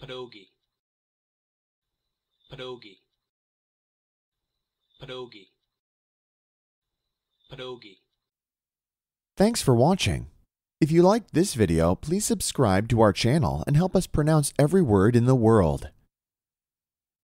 Pierogi. Pierogi. Pierogi. Pierogi. Thanks for watching. If you liked this video, please subscribe to our channel and help us pronounce every word in the world.